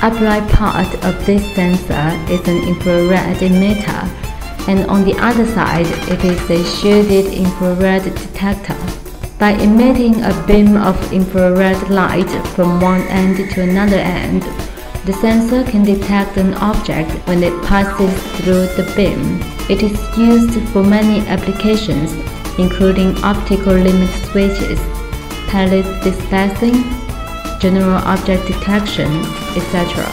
Upright part of this sensor is an infrared emitter, and on the other side it is a shielded infrared detector. By emitting a beam of infrared light from one end to another end, the sensor can detect an object when it passes through the beam. It is used for many applications, including optical limit switches, palette dispensing, general object detection, etc.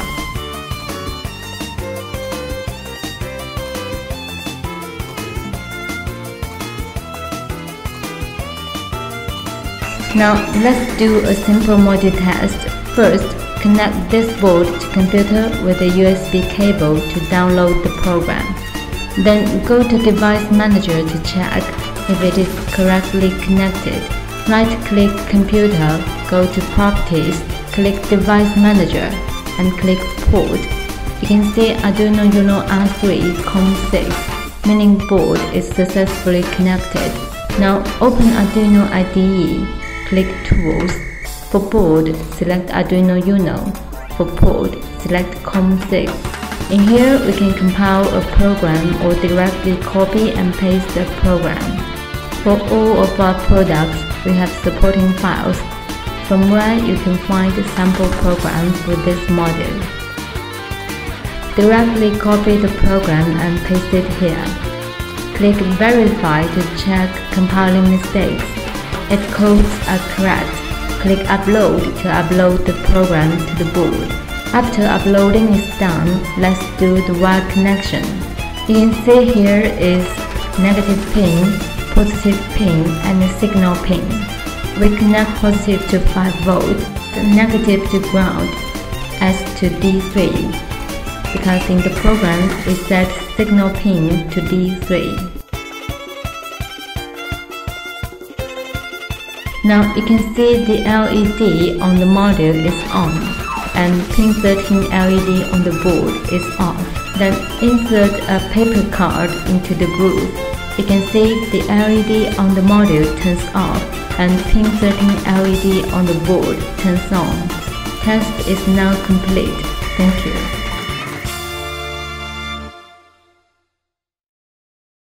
Now let's do a simple module test. First, connect this board to computer with a USB cable to download the program. Then go to Device Manager to check if it is correctly connected. Right-click Computer, go to Properties, click Device Manager, and click Port. You can see Arduino Uno R3 COM6, meaning board is successfully connected. Now open Arduino IDE, click Tools. For board, select Arduino Uno. For port, select COM6. In here, we can compile a program or directly copy and paste the program. For all of our products, we have supporting files, from where you can find sample programs for this module. Directly copy the program and paste it here. Click Verify to check compiling mistakes. If codes are correct, click Upload to upload the program to the board. After uploading is done, let's do the wire connection. You can see here is negative pin, positive pin, and a signal pin. We connect positive to 5 volt, negative to ground, as to D3, because in the program we set signal pin to D3. Now you can see the LED on the module is on and pin 13 LED on the board is off. Then insert a paper card into the groove. You can see the LED on the module turns off and pin 13 LED on the board turns on. Test is now complete. Thank you.